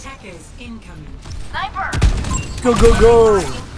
Attackers incoming. Sniper! Go, go, go!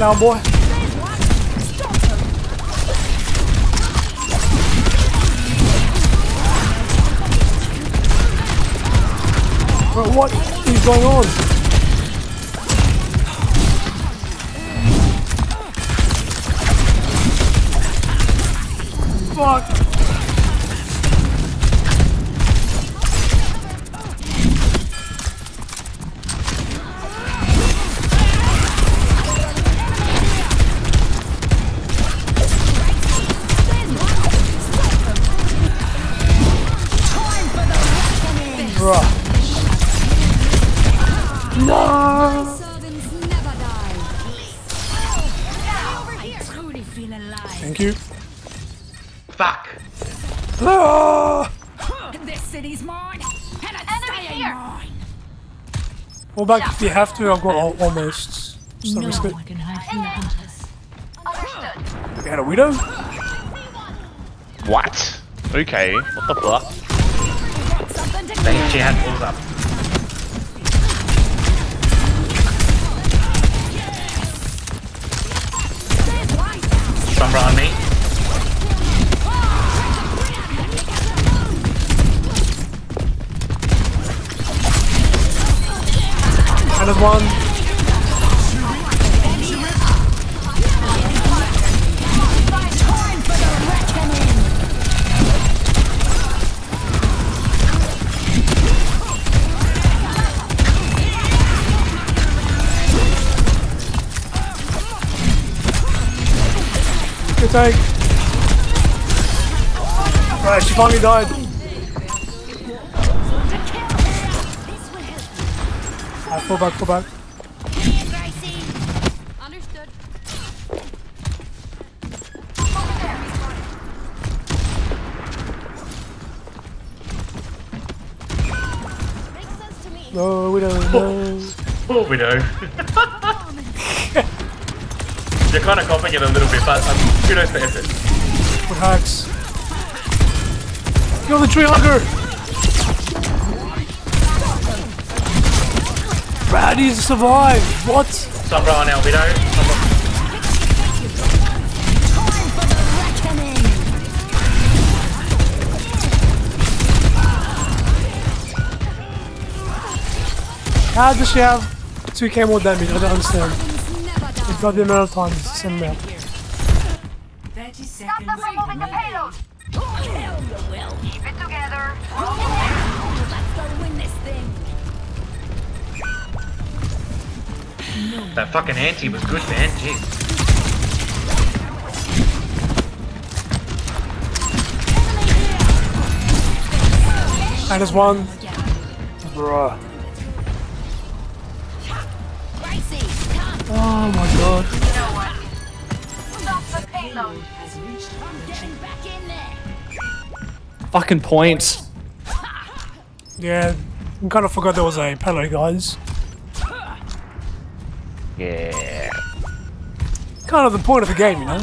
Flower boy. What is going on? Fuck. Ah! This city's mine, and it's Enemy here. mine. Fall back if you have to, I've got al almost. Just No no risk it. one can hide from the hunters. Understood. We had a widow? What? Okay, what the fuck? Something she had balls up. Sombra on me. There's one. Good take. Right, she finally died. Alright, fall back, fall back. Understood. Makes sense to me. No, we don't know. Poor widow. You're kind of coughing it a little bit, but um, kudos for effort. What hacks? Kill the tree hugger! Brad needs to survive! What? Sombra on our widow. Sombra. Time for the reckoning. How does she have 2k more damage? I don't understand. Servants never die. It's got the amount of time it's the same amount. Stop them from moving the payload. Kill you will. Keep it together. Let's go win this thing. That fucking anti was good, man. Jeez. And there's one. Bruh. Oh my god. No one. Stop the payload. Has reached I'm getting back in there. Fucking points. Yeah, I kind of forgot there was a pelo, guys. Yeah. Kind of the point of the game, you know?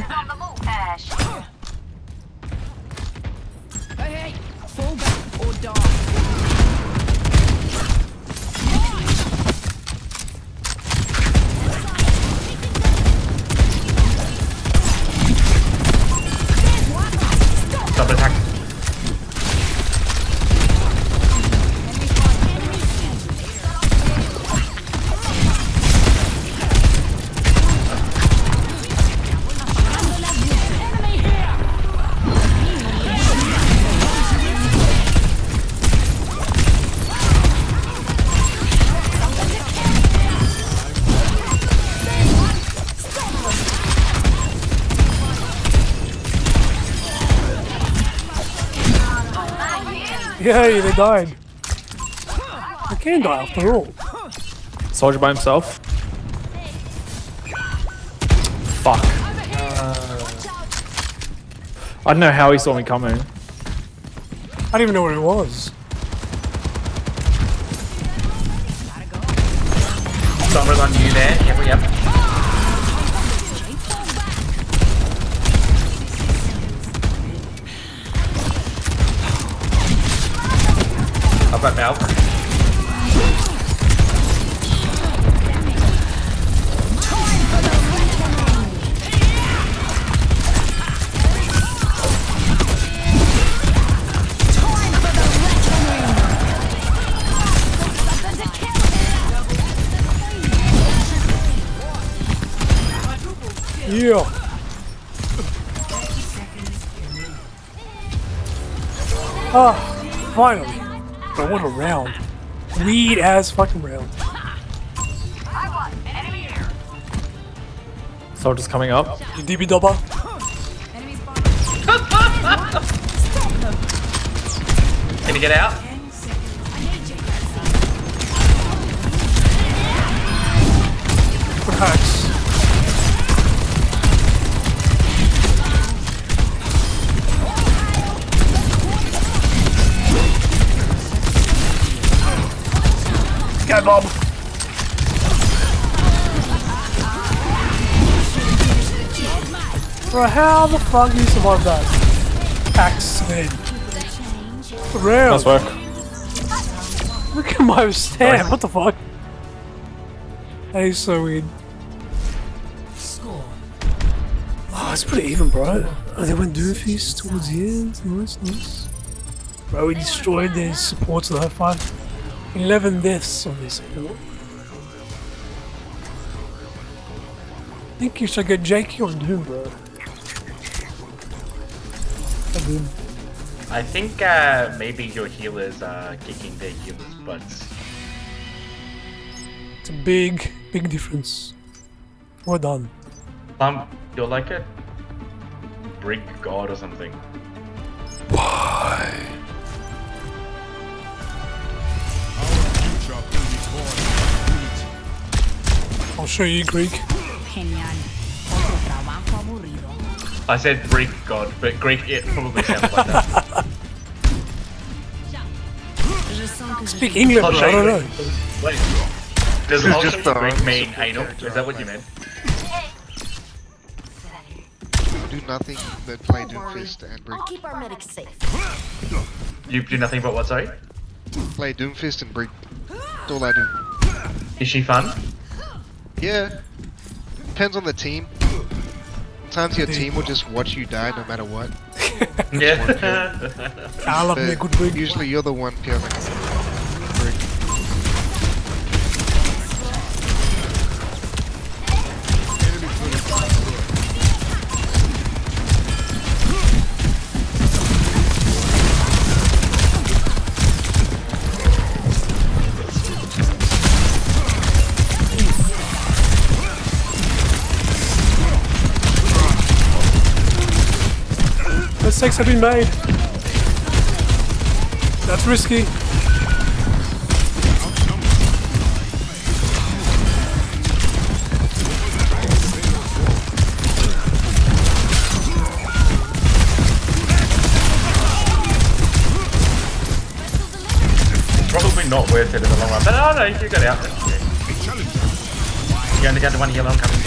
Yay, they died. They can die after all. Soldier by himself. Fuck. I don't know how he saw me coming. I didn't even know where it was. Someone's on you there. Yep, yep. Valk. Yeah. Ah, finally. But what a round. Weed ass fucking round. I want. Soldier's coming up. You DB double? Can you get out? Perhaps. Sky Bob. Bro, how the fuck do you survive that? Axe man. Real. Nice work. Look at my stab. What the fuck? That is so weird. Score. Oh, it's pretty even, bro. Oh, they went Doomfist towards the end. Nice, nice. Bro, we destroyed their supports of that fight. 11 deaths on this hill. I think you should get Jakey on Doom, bro. I think uh, maybe your healers are kicking their healers' butts. It's a big, big difference. Well done. Um, you're like a brick god or something. I'll show you Greek. Genial. Otro trabajo aburrido. I said Greek god, but Greek it probably sounds like that. Speak English, I'll bro. show I don't know. Wait. Does This is just the brick mean support anal? Is that what you play. meant? Do nothing but play Doomfist and Brick. Keep our medics safe. You do nothing but what, sorry? Play Doomfist and Brick. That's all I do. Is she fun? Yeah. Depends on the team. Sometimes your team will just watch you die no matter what. Yeah. I love me a good Greek. usually you're the one killing Mistakes have been made. That's risky. Probably not worth it in the long run, but I don't know, if you got out. that's okay. You only got the one healer I'm coming.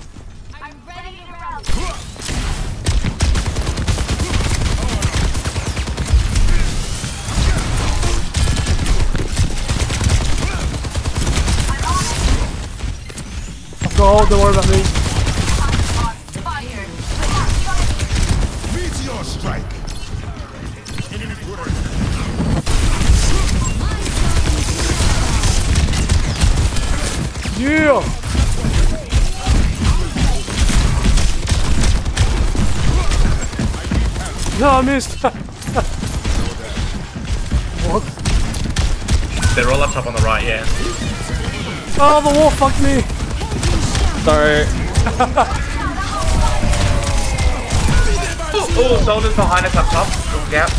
I've got all, don't worry about me. Fire. Yeah! No, I missed! what? They're all up top on the right, yeah. Oh, the wall fucked me! Sorry. Oh, soldiers behind us up top. Little gap.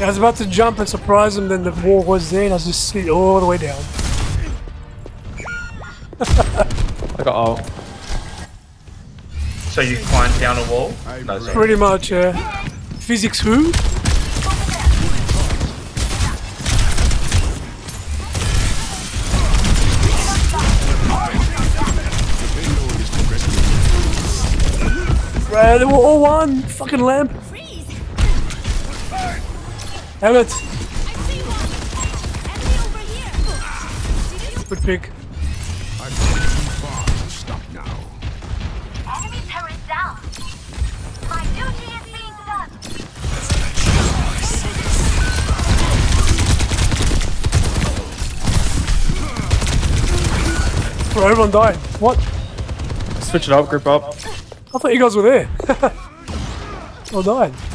I was about to jump and surprise him, then the wall was there and I was just slid all the way down. I got all. So you climb down a wall? No. Pretty much, uh, physics who? Right, they were all one! Fucking lamp! Freeze! Damn it! I see one! Enemy over here! Good pick. Enemy turret down! My duty is being done! Bro, everyone died. What? Switch it up, group up. I thought you guys were there. all died.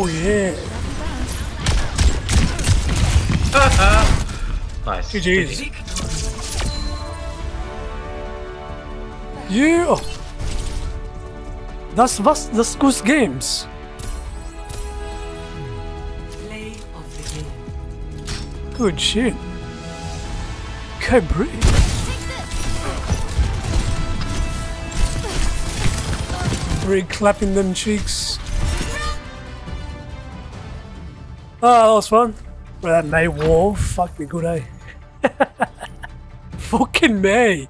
Oh yeah. Nice. GG's. Yeah. Das was, das Goose Games. Play of the game. Good shit. Okay, breathe. Really clapping them cheeks. Oh, that was fun. Bro, that Mei War, fuck me good, eh? Fucking Mei.